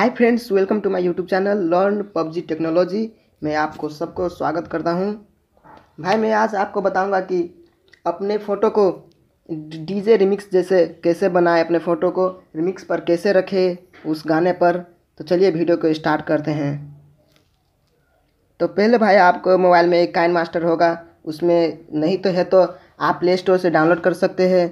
Hi friends welcome to my YouTube channel learn PUBG technology मैं आपको सबको स्वागत करता हूँ। भाई, मैं आज आपको बताऊँगा कि अपने फ़ोटो को डीजे रिमिक्स जैसे कैसे बनाए, अपने फ़ोटो को रिमिक्स पर कैसे रखे, उस गाने पर। तो चलिए वीडियो को स्टार्ट करते हैं। तो पहले भाई, आपको मोबाइल में एक काइन मास्टर होगा। उसमें नहीं तो है तो आप प्ले स्टोर से डाउनलोड कर सकते हैं।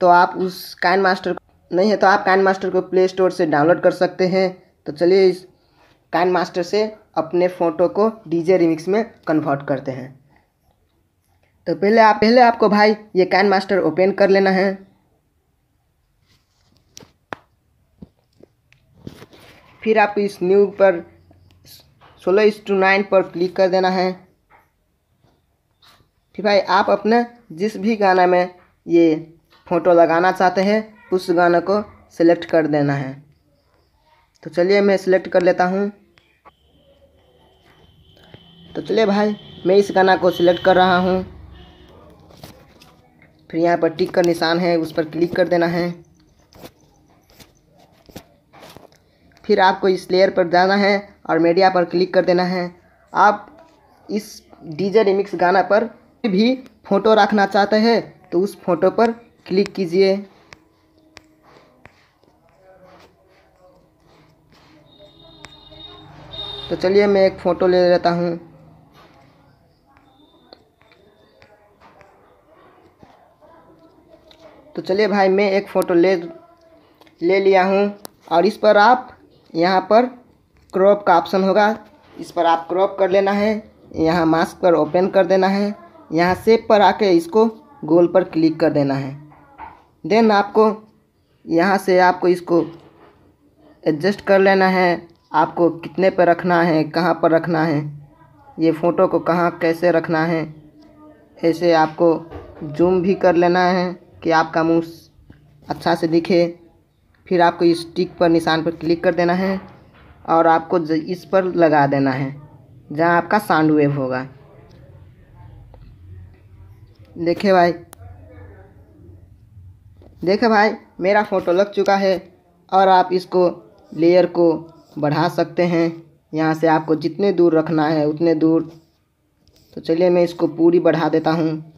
तो आप उस काइन मास्टर नहीं है तो आप काइन मास्टर को प्ले स्टोर से डाउनलोड कर सकते हैं। तो चलिए इस काइन मास्टर से अपने फ़ोटो को डीजे रिमिक्स में कन्वर्ट करते हैं। तो पहले आप, पहले आपको भाई ये कैन मास्टर ओपन कर लेना है। फिर आप इस न्यू पर सोलह इस टू नाइन पर क्लिक कर देना है। फिर भाई आप अपने जिस भी गाना में ये फ़ोटो लगाना चाहते हैं, उस गाने को सिलेक्ट कर देना है। तो चलिए मैं सिलेक्ट कर लेता हूँ। तो चलिए भाई, मैं इस गाना को सिलेक्ट कर रहा हूँ। फिर यहाँ पर टिक का निशान है, उस पर क्लिक कर देना है। फिर आपको इस लेयर पर जाना है और मीडिया पर क्लिक कर देना है। आप इस डीजे रिमिक्स गाना पर भी फ़ोटो रखना चाहते हैं तो उस फ़ोटो पर क्लिक कीजिए। तो चलिए मैं एक फ़ोटो ले लेता हूँ। तो चलिए भाई, मैं एक फ़ोटो ले ले लिया हूँ। और इस पर आप यहाँ पर क्रॉप का ऑप्शन होगा। इस पर आप क्रॉप कर लेना है। यहाँ मास्क पर ओपन कर देना है। यहाँ सेप पर आके इसको गोल पर क्लिक कर देना है। देन आपको यहाँ से आपको इसको एडजस्ट कर लेना है। आपको कितने पर रखना है, कहाँ पर रखना है, ये फ़ोटो को कहाँ कैसे रखना है, ऐसे आपको जूम भी कर लेना है कि आपका मुँह अच्छा से दिखे। फिर आपको इस टिक पर, निशान पर क्लिक कर देना है और आपको इस पर लगा देना है, जहाँ आपका साउंड वेव होगा। देखे भाई देखे भाई, मेरा फ़ोटो लग चुका है और आप इसको लेयर को बढ़ा सकते हैं। यहाँ से आपको जितने दूर रखना है, उतने दूर। तो चलिए मैं इसको पूरी बढ़ा देता हूँ।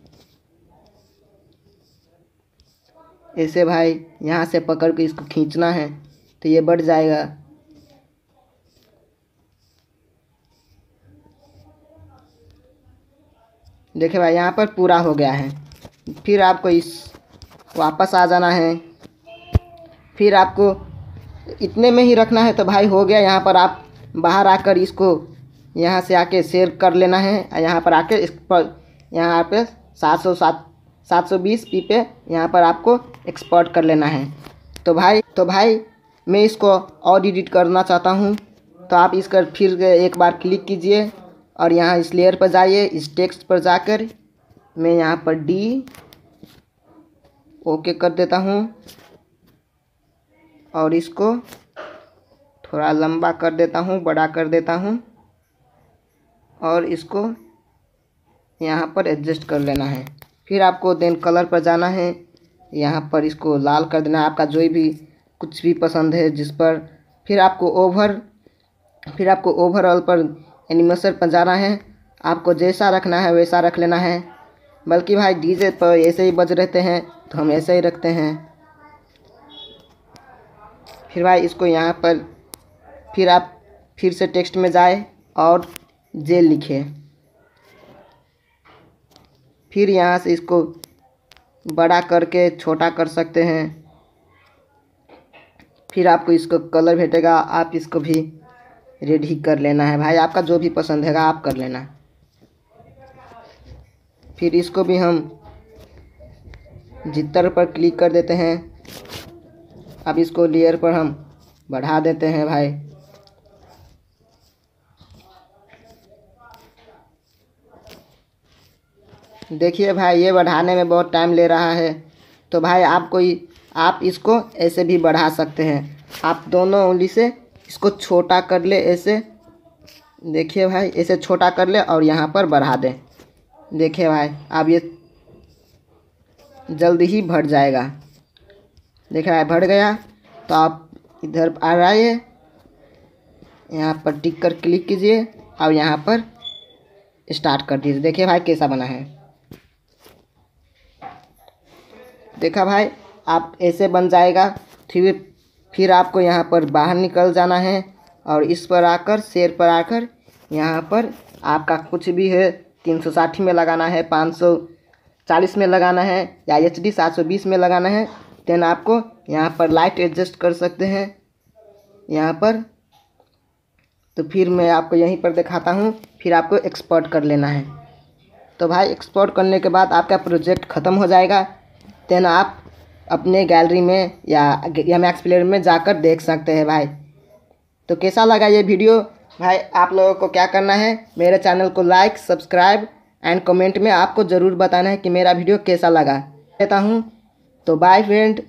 ऐसे भाई, यहाँ से पकड़ के इसको खींचना है तो ये बढ़ जाएगा। देखिए भाई, यहाँ पर पूरा हो गया है। फिर आपको इस वापस आ जाना है। फिर आपको इतने में ही रखना है तो भाई हो गया, यहाँ पर आप बाहर आकर इसको यहाँ से आके शेयर कर लेना है, यहाँ पर आके इस पर, यहाँ पे सात सौ सात सात सौ बीस पी पे यहाँ पर आपको एक्सपोर्ट कर लेना है। तो भाई तो भाई, मैं इसको और एडिट करना चाहता हूँ तो आप इस पर फिर एक बार क्लिक कीजिए और यहाँ इस लेयर पर जाइए, इस टेक्स्ट पर जाकर मैं यहाँ पर डी ओके कर देता हूँ। और इसको थोड़ा लंबा कर देता हूँ, बड़ा कर देता हूँ। और इसको यहाँ पर एडजस्ट कर लेना है। फिर आपको देन कलर पर जाना है। यहाँ पर इसको लाल कर देना है। आपका जो भी कुछ भी पसंद है, जिस पर। फिर आपको ओवर फिर आपको ओवरऑल पर एनिमेशन पर जाना है। आपको जैसा रखना है, वैसा रख लेना है। बल्कि भाई डीजे पर ऐसे ही बज रहते हैं तो हम ऐसे ही रखते हैं। फिर भाई इसको यहाँ पर फिर आप फिर से टेक्स्ट में जाए और जेल लिखे। फिर यहाँ से इसको बड़ा करके छोटा कर सकते हैं। फिर आपको इसको कलर भेटेगा, आप इसको भी रेडी कर लेना है भाई। आपका जो भी पसंद हैगा, आप कर लेना। फिर इसको भी हम जितर पर क्लिक कर देते हैं। अब इसको लेयर पर हम बढ़ा देते हैं भाई। देखिए भाई, ये बढ़ाने में बहुत टाइम ले रहा है। तो भाई, आप कोई, आप इसको ऐसे भी बढ़ा सकते हैं। आप दोनों उंगली से इसको छोटा कर ले, ऐसे। देखिए भाई, ऐसे छोटा कर ले और यहाँ पर बढ़ा दें। देखिए भाई, अब ये जल्दी ही भर जाएगा। देखिए है भर गया। तो आप इधर आ रहे यहाँ पर टिक कर क्लिक कीजिए। और यहाँ पर स्टार्ट कर दीजिए। देखिए भाई कैसा बना है। देखा भाई, आप ऐसे बन जाएगा। फिर फिर आपको यहाँ पर बाहर निकल जाना है। और इस पर आकर, शेर पर आकर, यहाँ पर आपका कुछ भी है, तीन सौ साठी में लगाना है, पाँच सौ चालीस में लगाना है, या एच डी सात सौ बीस में लगाना है देन आपको यहाँ पर लाइट एडजस्ट कर सकते हैं। यहाँ पर। तो फिर मैं आपको यहीं पर दिखाता हूँ, फिर आपको एक्सपोर्ट कर लेना है। तो भाई एक्सपोर्ट करने के बाद आपका प्रोजेक्ट ख़त्म हो जाएगा। देन आप अपने गैलरी में या एम एक्स प्लेयर में जाकर देख सकते हैं भाई। तो कैसा लगा ये वीडियो भाई, आप लोगों को क्या करना है? मेरे चैनल को लाइक सब्सक्राइब एंड कमेंट में आपको ज़रूर बताना है कि मेरा वीडियो कैसा लगा। कहता हूँ। तो बाय फ्रेंड